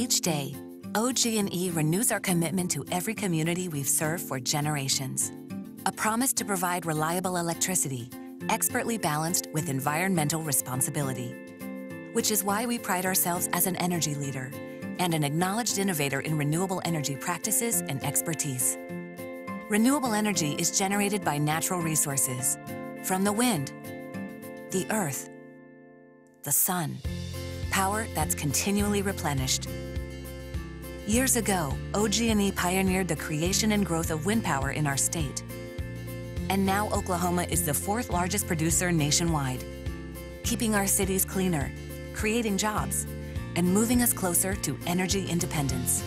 Each day, OG&E renews our commitment to every community we've served for generations. A promise to provide reliable electricity, expertly balanced with environmental responsibility. Which is why we pride ourselves as an energy leader and an acknowledged innovator in renewable energy practices and expertise. Renewable energy is generated by natural resources from the wind, the earth, the sun, power that's continually replenished. Years ago, OG&E pioneered the creation and growth of wind power in our state. And now Oklahoma is the fourth largest producer nationwide, keeping our cities cleaner, creating jobs, and moving us closer to energy independence.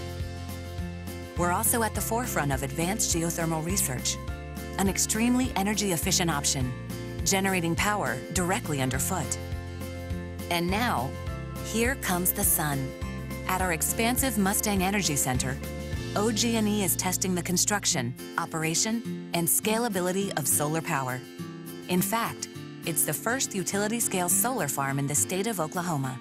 We're also at the forefront of advanced geothermal research, an extremely energy efficient option, generating power directly underfoot. And now, here comes the sun. At our expansive Mustang Energy Center, OG&E is testing the construction, operation, and scalability of solar power. In fact, it's the first utility-scale solar farm in the state of Oklahoma.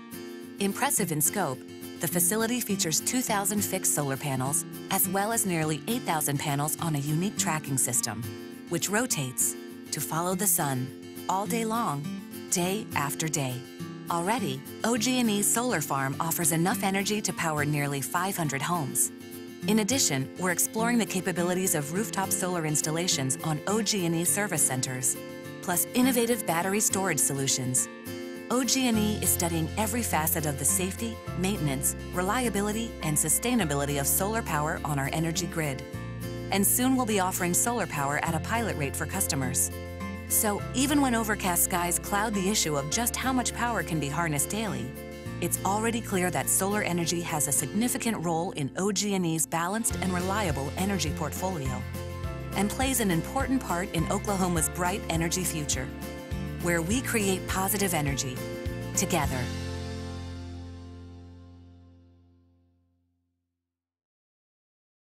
Impressive in scope, the facility features 2,000 fixed solar panels, as well as nearly 8,000 panels on a unique tracking system, which rotates to follow the sun all day long, day after day. Already, OG&E's solar farm offers enough energy to power nearly 500 homes. In addition, we're exploring the capabilities of rooftop solar installations on OG&E service centers, plus innovative battery storage solutions OG&E is studying every facet of the safety, maintenance, reliability, and sustainability of solar power on our energy grid. And soon we'll be offering solar power at a pilot rate for customers. So even when overcast skies cloud the issue of just how much power can be harnessed daily, it's already clear that solar energy has a significant role in OG&E's balanced and reliable energy portfolio and plays an important part in Oklahoma's bright energy future where we create positive energy together.